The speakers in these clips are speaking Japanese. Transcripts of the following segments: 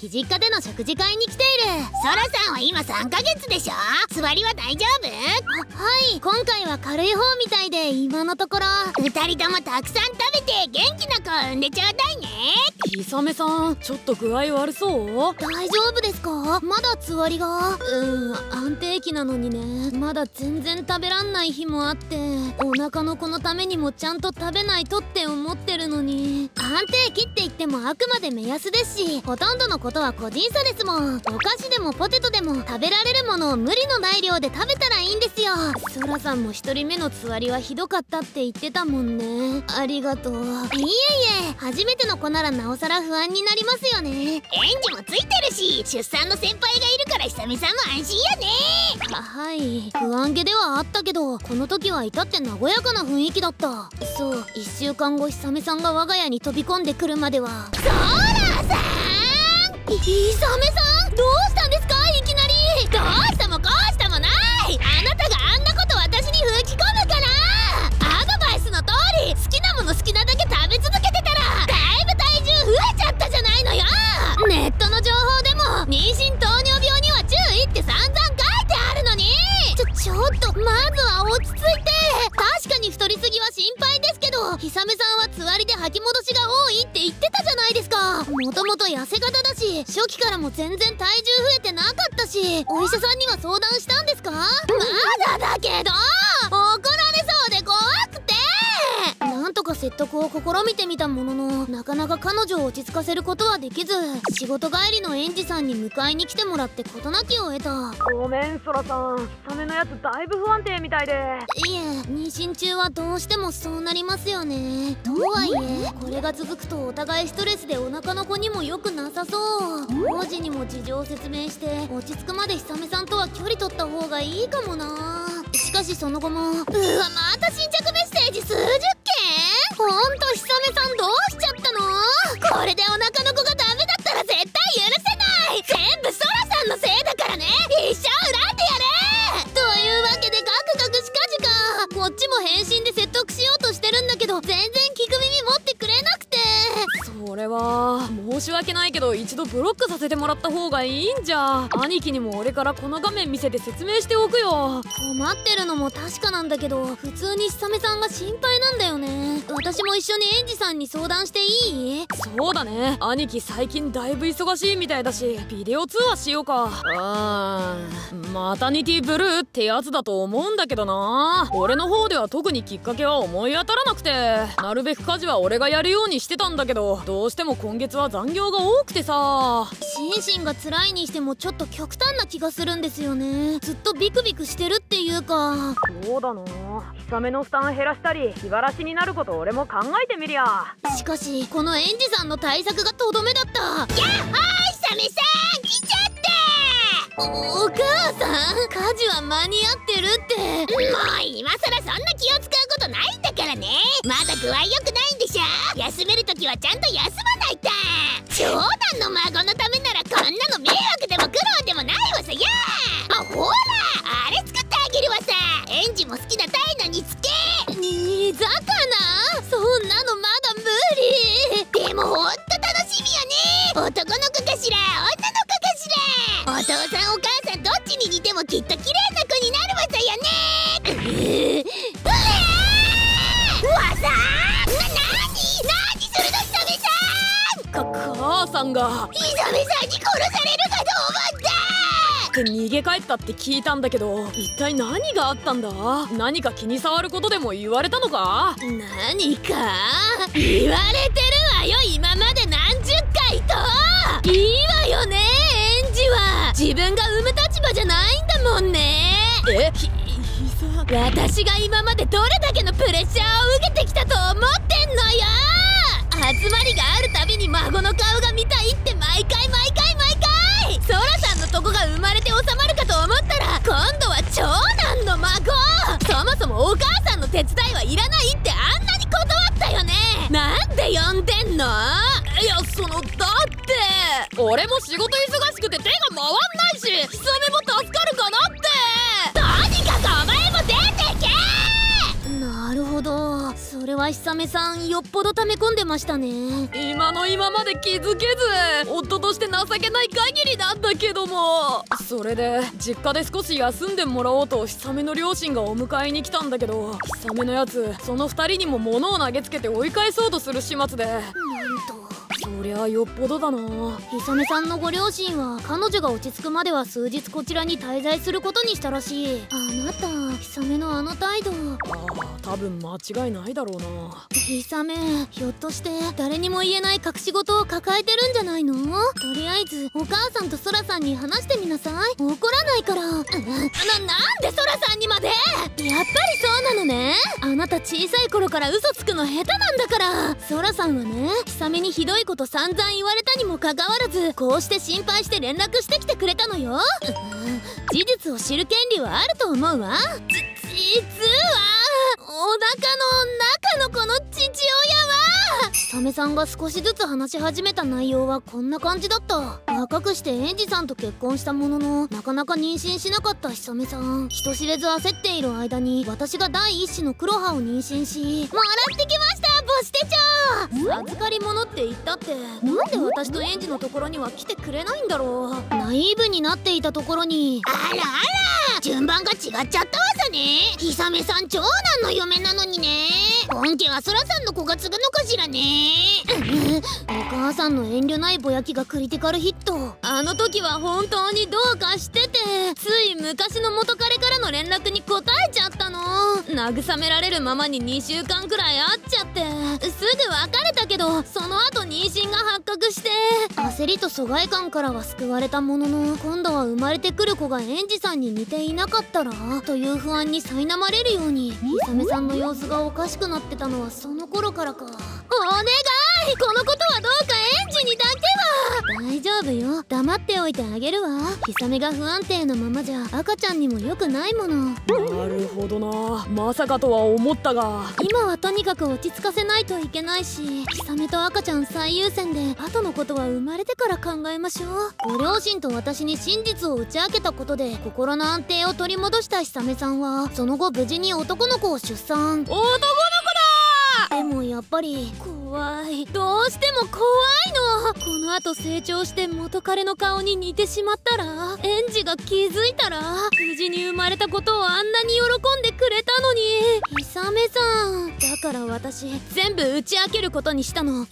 き実家での食事会に来ている。ソラさんは今3ヶ月でしょ？座りは大丈夫？はい。今回は軽い方みたいで今のところ。2人ともたくさん食べて元気な子を産んでちょうだいねひさめさんちょっと具合悪そう？大丈夫ですか？まだつわりが？うん安定期なのにね。まだ全然食べらんない日もあってお腹の子のためにもちゃんと食べないとって思ってるのに。安定期って言ってもあくまで目安ですしほとんどのことは個人差ですもん。お菓子でもポテトでも食べられるものを無理のない量で食べたらいいんですよ。そらさんも1人目のつわりはひどかったって言ってたもんね。ありがとう。いえいえ。初めての子ならなおさら不安になりますよね。園児もついてるし出産の先輩がいるから久々も安心やね。はい。不安げではあったけどこの時は至って和やかな雰囲気だった。そう1週間後久美さんが我が家に飛び込んでくるまでは。ソーラーさん。ひさめさんどうしたん初期からも全然体重増えてなかったしお医者さんには相談して得を試みてみたもののなかなか彼女を落ち着かせることはできず仕事帰りの園児さんに迎えに来てもらって事なきを得た。ごめんソラさん。サメのやつだいぶ不安定みたいで。いえ妊娠中はどうしてもそうなりますよね。とはいえこれが続くとお互いストレスでお腹の子にも良くなさそう。王子にも事情を説明して落ち着くまで久美さんとは距離取った方がいいかもな。しかしその後もうわまた新着メッセージ数十件ほんと久美さんどうしちゃったの？これでお腹の子がダメだったら絶対許せない！全部ソラさんのせいだからね！一生恨んでやれ！というわけでガクガクしかじか。こっちも返信で説得しようとしてるんだけど全然聞く耳持ってくれなくて。それは申し訳ないけど一度ブロックさせてもらった方がいいんじゃ。兄貴にも俺からこの画面見せて説明しておくよ。困ってるのも確かなんだけど普通に久めさんが心配なんだよね私も一緒に園児さんに相談していい？そうだね。兄貴最近だいぶ忙しいみたいだしビデオ通話しようか。うーん。マタニティブルーってやつだと思うんだけどな。俺の方では特にきっかけは思い当たらなくて。なるべく家事は俺がやるようにしてたんだけどどうしても今月は残業が多くてさ。心身が辛いにしてもちょっと極端な気がするんですよね。ずっとビクビクしてるっていうか。そうだな。ヒサメの負担減らしたり気晴らしになること俺も考えてみりゃ。しかしこの園児さんの対策がとどめだった。やっほーいサメさん来ちゃって。おお母さん家事は間に合ってるって。もう今更そんな気を使うことないんだからね。まだ具合良くないんでしょ？休める時はちゃんと休まないと。長男の孫のためならこんなの迷が。ひさめさんに殺されるかと思って。逃げ帰ったって聞いたんだけど一体何があったんだ？何か気に障ることでも言われたのか？何か？言われてるわよ今まで何十回と。いいわよね園児は。自分が産む立場じゃないんだもんね。え？ひ私が今までどれだけのプレって。俺も仕事忙しくて手が回んないしヒサメも助かるかなって。とにかくお前も出てけ！なるほど。それはひさめさんよっぽど溜め込んでましたね。今の今まで気づけず夫として情けない限りなんだけども。それで実家で少し休んでもらおうとひさめの両親がお迎えに来たんだけどひさめのやつその2人にも物を投げつけて追い返そうとする始末で。なんとそりゃよっぽどだな。ひさめさんのご両親は彼女が落ち着くまでは数日こちらに滞在することにしたらしい。あなたひさめのあの態度。ああ多分間違いないだろうな。ひさめひょっとして誰にも言えない隠し事を抱えてるんじゃないの？とりあえずお母さんとソラさんに話してみなさい。怒らないから。な、なんでソラさんにまで？やっぱりそうなのね。あなた小さい頃から嘘つくの下手なんだから。ソラさんはねひさめにひどいこと散々言われたにもかかわらずこうして心配して連絡してきてくれたのよ。うん事実を知る権利はあると思うわ。実はお腹の中のこの父親は。ひさめさんが少しずつ話し始めた内容はこんな感じだった。若くして園児さんと結婚したもののなかなか妊娠しなかったひさめさん。人知れず焦っている間に私が第一子の黒羽を妊娠しもらってきました母子手帳。授かり物って言ったってなんで私と園児のところには来てくれないんだろう。ナイーブになっていたところに。あらあら順番が違っちゃったわさね。ひさめさん長男の嫁なのにね。本家はそらさんの子が継ぐのかしらね。お母さんの遠慮ないぼやきがクリティカルヒット。あの時は本当にどうかしててつい昔の元彼からの連絡に答えちゃったの。慰められるままに2週間くらい会っちゃってすぐ別れたけどその後妊娠が発覚して。焦りと疎外感からは救われたものの今度は生まれてくる子が園児さんに似ていなかったらという不安に苛まれるようにひさめさんの様子がおかしくなってたのはその頃からか。お願い！このことはどうか園大丈夫よ。黙っておいてあげるわ。ひさめが不安定なままじゃ赤ちゃんにも良くないもの。なるほどな。まさかとは思ったが。今はとにかく落ち着かせないといけないしひさめと赤ちゃん最優先で後のことは生まれてから考えましょう。ご両親と私に真実を打ち明けたことで心の安定を取り戻したひさめさんはその後無事に男の子を出産。男のでもやっぱり。怖い。どうしても怖いの。この後成長して元彼の顔に似てしまったら園児が気づいたら無事に生まれたことをあんなに喜んでくれたのに。ひさめさん。だから私全部打ち明けることにしたの。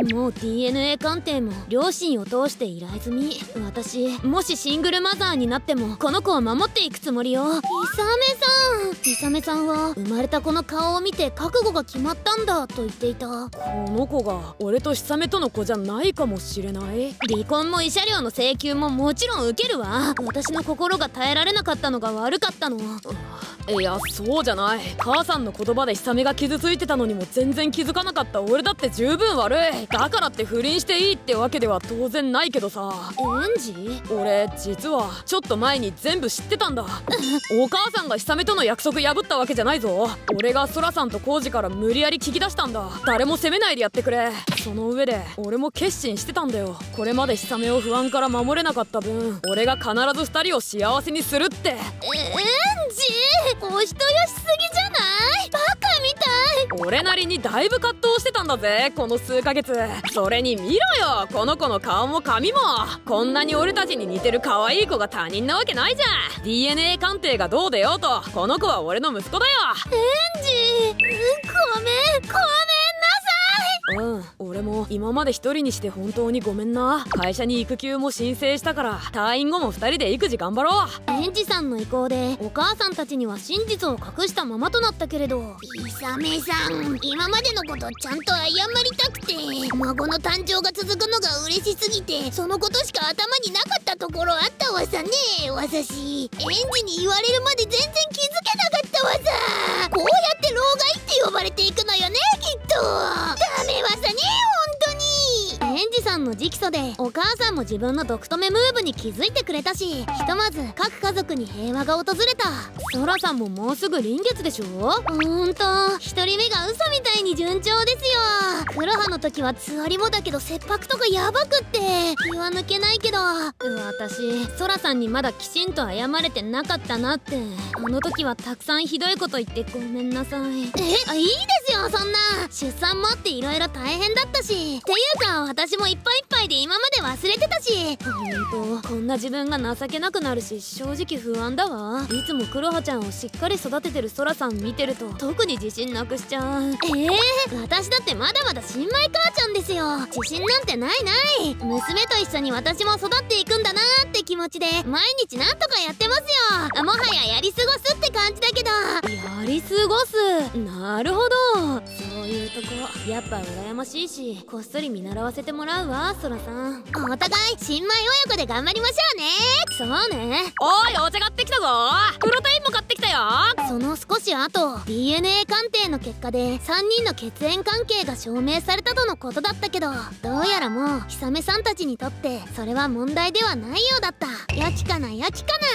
えもう DNA 鑑定も両親を通して依頼済み。私もしシングルマザーになってもこの子を守っていくつもりよ。ひさめさんひさめさんは生まれた子の顔を見て覚悟が決まったんだと言っていた。この子が俺と久めとの子じゃないかもしれない。離婚も慰謝料の請求ももちろん受けるわ。私の心が耐えられなかったのが悪かったの。いやそうじゃない。母さんの言葉で久めが傷ついてたのにも全然気づかなかった俺だって十分悪い。だからって不倫していいってわけでは当然ないけどさ。園児俺実はちょっと前に全部知ってたんだ。お母さんが久めとの約束破ったわけじゃないぞ。俺がソラさんとコウジから無理やり聞き出したんだ。誰も責めないでやってくれその上で俺も決心してたんだよ。これまで久めを不安から守れなかった分俺が必ず二人を幸せにするって。え園児お人よしすぎじゃない？バカみたい。俺なりにだいぶ葛藤してたんだぜこの数ヶ月。それに見ろよこの子の顔も髪も。こんなに俺たちに似てる可愛い子が他人なわけないじゃん。DNA 鑑定がどうでようとこの子は俺の息子だよ。園児ごめんごめん俺も今まで一人にして本当にごめんな。会社に育休も申請したから退院後も二人で育児頑張ろう。園児さんの意向でお母さんたちには真実を隠したままとなったけれど。ひさめさん今までのことちゃんと謝りたくて孫の誕生が続くのが嬉しすぎてそのことしか頭になかったところあったわさね。わさし園児に言われるまで全然気づけなかったわさ。こうやって直訴でお母さんも自分の毒止めムーブに気づいてくれたしひとまず各家族に平和が訪れた。ソラさんももうすぐ臨月でしょ？ほんと。一人目が嘘みたいに順調ですよ。黒羽の時はつわりもだけど切迫とかやばくって。気は抜けないけど。私ソラさんにまだきちんと謝れてなかったなって。あの時はたくさんひどいこと言ってごめんなさい。えあいいですよそんな。出産もあって色々大変だったし。っていうか私もいっぱいいっぱいで今まで忘れてたし。ほんとこんな自分が情けなくなるし正直不安だわ。いつも黒羽ちゃんをしっかり育ててるソラさん見てると特に自信なくしちゃう。ええー、私だってまだまだ新米母ちゃんですよ。自信なんてないない。娘と一緒に私も育っていくんだなーって気持ちで毎日なんとかやってますよ。もはややり過ごすって感じだけど。やり過ごす。なるほどいうとこやっぱ羨ましいしこっそり見習わせてもらうわソラさん。お互い新米親子で頑張りましょうね。そうね。おいお茶買ってきたぞ。プロテインも買ってきたよ。その少し後 DNA 鑑定の結果で3人の血縁関係が証明されたとのことだったけどどうやらもうヒサメさんたちにとってそれは問題ではないようだった。やきかなやきかな